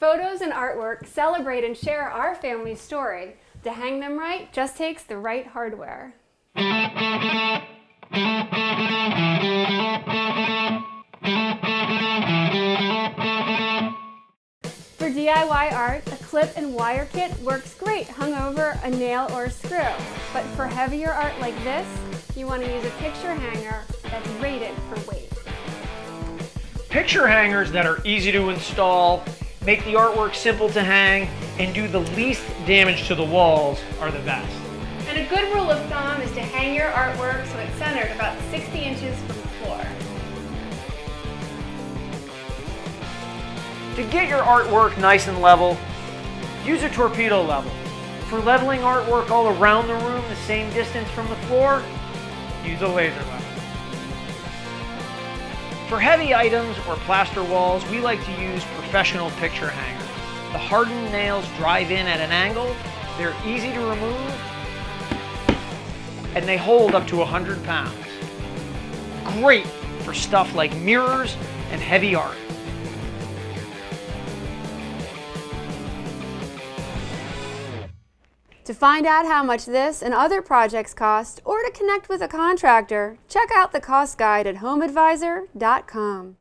Photos and artwork celebrate and share our family's story. To hang them right just takes the right hardware. For DIY art, a clip and wire kit works great hung over a nail or a screw. But for heavier art like this, you want to use a picture hanger that's rated for weight. Picture hangers that are easy to install, make the artwork simple to hang, and do the least damage to the walls are the best. And a good rule of thumb is to hang your artwork so it's centered about 60 inches from the floor. To get your artwork nice and level, use a torpedo level. For leveling artwork all around the room the same distance from the floor, use a laser level. For heavy items or plaster walls, we like to use professional picture hangers. The hardened nails drive in at an angle, they're easy to remove, and they hold up to 100 pounds. Great for stuff like mirrors and heavy art. To find out how much this and other projects cost or to connect with a contractor, check out the cost guide at homeadvisor.com.